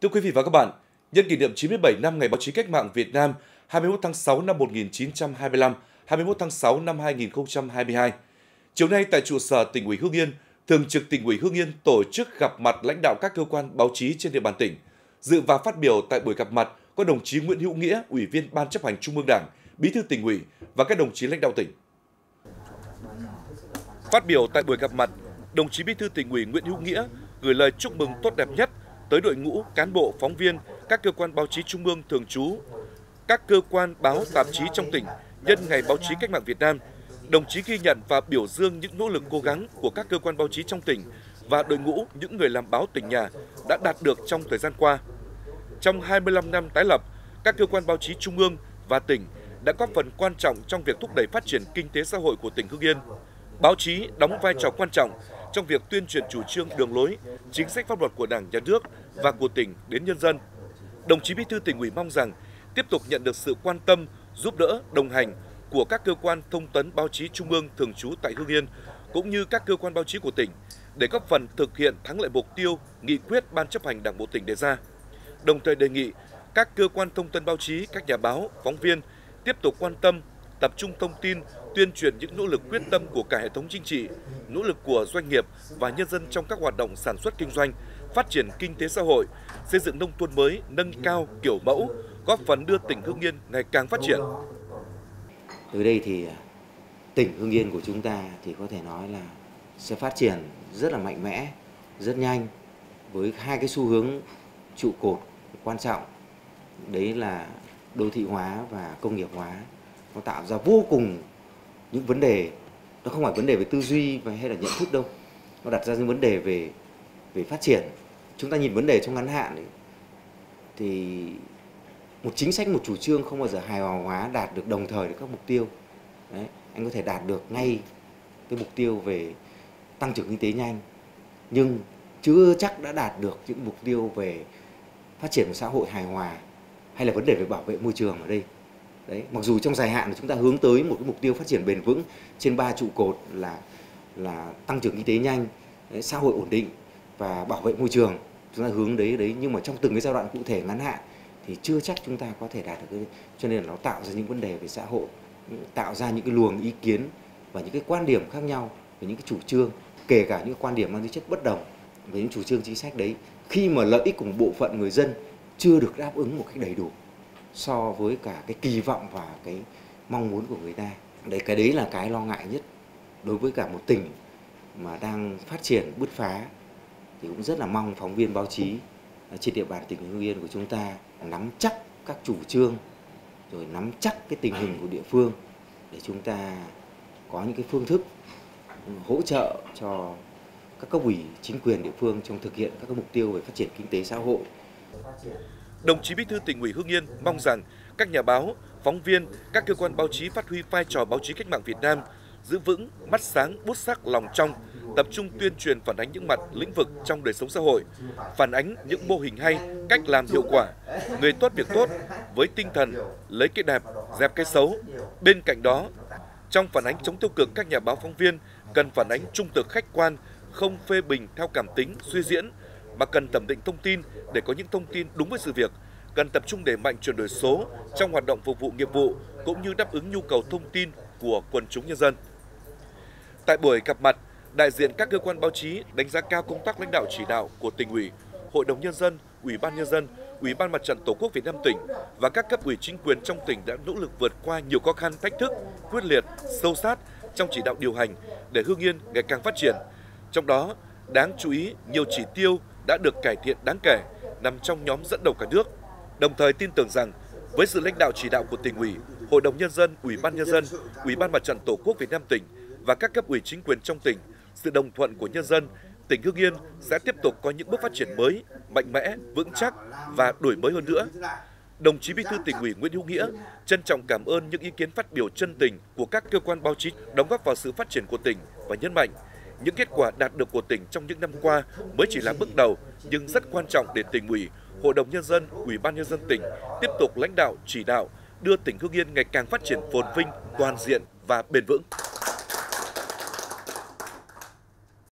Thưa quý vị và các bạn, nhân kỷ niệm 97 năm Ngày báo chí cách mạng Việt Nam 21 tháng 6 năm 1925, 21 tháng 6 năm 2022, chiều nay tại trụ sở tỉnh ủy Hưng Yên, Thường trực tỉnh ủy Hưng Yên tổ chức gặp mặt lãnh đạo các cơ quan báo chí trên địa bàn tỉnh. Dự và phát biểu tại buổi gặp mặt có đồng chí Nguyễn Hữu Nghĩa, Ủy viên Ban chấp hành Trung ương Đảng, Bí thư tỉnh ủy và các đồng chí lãnh đạo tỉnh. Phát biểu tại buổi gặp mặt, đồng chí Bí thư tỉnh ủy Nguyễn Hữu Nghĩa gửi lời chúc mừng tốt đẹp nhất tới đội ngũ cán bộ, phóng viên, các cơ quan báo chí trung ương thường trú, các cơ quan báo tạp chí trong tỉnh nhân ngày báo chí cách mạng Việt Nam. Đồng chí ghi nhận và biểu dương những nỗ lực cố gắng của các cơ quan báo chí trong tỉnh và đội ngũ những người làm báo tỉnh nhà đã đạt được trong thời gian qua. Trong 25 năm tái lập, các cơ quan báo chí trung ương và tỉnh đã góp phần quan trọng trong việc thúc đẩy phát triển kinh tế xã hội của tỉnh Hưng Yên. Báo chí đóng vai trò quan trọng trong việc tuyên truyền chủ trương đường lối, chính sách pháp luật của Đảng, Nhà nước và của tỉnh đến nhân dân. Đồng chí Bí thư tỉnh ủy mong rằng tiếp tục nhận được sự quan tâm, giúp đỡ, đồng hành của các cơ quan thông tấn báo chí trung ương thường trú tại hương Yên cũng như các cơ quan báo chí của tỉnh để góp phần thực hiện thắng lợi mục tiêu nghị quyết ban chấp hành Đảng bộ tỉnh đề ra. Đồng thời đề nghị các cơ quan thông tấn báo chí, các nhà báo, phóng viên tiếp tục quan tâm, tập trung thông tin, tuyên truyền những nỗ lực quyết tâm của cả hệ thống chính trị, nỗ lực của doanh nghiệp và nhân dân trong các hoạt động sản xuất kinh doanh, phát triển kinh tế xã hội, xây dựng nông thôn mới nâng cao kiểu mẫu, góp phần đưa tỉnh Hưng Yên ngày càng phát triển. Từ đây thì tỉnh Hưng Yên của chúng ta thì có thể nói là sẽ phát triển rất là mạnh mẽ, rất nhanh với hai cái xu hướng trụ cột quan trọng đấy là đô thị hóa và công nghiệp hóa nó tạo ra vô cùng những vấn đề. Nó không phải vấn đề về tư duy hay là nhận thức đâu. Nó đặt ra những vấn đề về về phát triển. Chúng ta nhìn vấn đề trong ngắn hạn ấy, thì một chính sách một chủ trương không bao giờ hài hòa hóa đạt được đồng thời được các mục tiêu. Đấy, anh có thể đạt được ngay cái mục tiêu về tăng trưởng kinh tế nhanh nhưng chưa chắc đã đạt được những mục tiêu về phát triển một xã hội hài hòa hay là vấn đề về bảo vệ môi trường ở đây đấy mặc dù trong dài hạn chúng ta hướng tới một cái mục tiêu phát triển bền vững trên ba trụ cột là là tăng trưởng kinh tế nhanh đấy, xã hội ổn định và bảo vệ môi trường chúng ta hướng đấy đấy. Nhưng mà trong từng cái giai đoạn cụ thể ngắn hạn thì chưa chắc chúng ta có thể đạt được cái cho nên là nó tạo ra những vấn đề về xã hội tạo ra những cái luồng ý kiến và những cái quan điểm khác nhau về những cái chủ trương kể cả những quan điểm mang tính chất bất đồng về những chủ trương chính sách đấy khi mà lợi ích của một bộ phận người dân chưa được đáp ứng một cách đầy đủ so với cả cái kỳ vọng và cái mong muốn của người ta đấy, cái đấy là cái lo ngại nhất đối với cả một tỉnh mà đang phát triển bứt phá thì cũng rất là mong phóng viên báo chí trên địa bàn tỉnh Hưng Yên của chúng ta nắm chắc các chủ trương, rồi nắm chắc cái tình hình của địa phương để chúng ta có những cái phương thức hỗ trợ cho các cấp ủy, chính quyền địa phương trong thực hiện các cái mục tiêu về phát triển kinh tế xã hội. Đồng chí Bí thư tỉnh ủy Hưng Yên mong rằng các nhà báo, phóng viên, các cơ quan báo chí phát huy vai trò báo chí cách mạng Việt Nam, giữ vững mắt sáng, bút sắc, lòng trong, tập trung tuyên truyền phản ánh những mặt lĩnh vực trong đời sống xã hội, phản ánh những mô hình hay, cách làm hiệu quả, người tốt việc tốt với tinh thần lấy cái đẹp, dẹp cái xấu. Bên cạnh đó, trong phản ánh chống tiêu cực các nhà báo phóng viên cần phản ánh trung thực khách quan, không phê bình theo cảm tính, suy diễn, mà cần thẩm định thông tin để có những thông tin đúng với sự việc, cần tập trung đẩy mạnh chuyển đổi số trong hoạt động phục vụ nghiệp vụ cũng như đáp ứng nhu cầu thông tin của quần chúng nhân dân. Tại buổi gặp mặt, đại diện các cơ quan báo chí đánh giá cao công tác lãnh đạo chỉ đạo của tỉnh ủy, hội đồng nhân dân, ủy ban nhân dân, ủy ban mặt trận tổ quốc Việt Nam tỉnh và các cấp ủy chính quyền trong tỉnh đã nỗ lực vượt qua nhiều khó khăn thách thức, quyết liệt, sâu sát trong chỉ đạo điều hành để hương Yên ngày càng phát triển. Trong đó, đáng chú ý nhiều chỉ tiêu đã được cải thiện đáng kể, nằm trong nhóm dẫn đầu cả nước. Đồng thời tin tưởng rằng với sự lãnh đạo chỉ đạo của tỉnh ủy, Hội đồng nhân dân, Ủy ban nhân dân, Ủy ban mặt trận Tổ quốc Việt Nam tỉnh và các cấp ủy chính quyền trong tỉnh, sự đồng thuận của nhân dân, tỉnh Hưng Yên sẽ tiếp tục có những bước phát triển mới, mạnh mẽ, vững chắc và đổi mới hơn nữa. Đồng chí Bí thư tỉnh ủy Nguyễn Hữu Nghĩa trân trọng cảm ơn những ý kiến phát biểu chân tình của các cơ quan báo chí đóng góp vào sự phát triển của tỉnh và nhấn mạnh những kết quả đạt được của tỉnh trong những năm qua mới chỉ là bước đầu nhưng rất quan trọng để tỉnh ủy, Hội đồng nhân dân, Ủy ban nhân dân tỉnh tiếp tục lãnh đạo chỉ đạo đưa tỉnh Hưng Yên ngày càng phát triển phồn vinh, toàn diện và bền vững.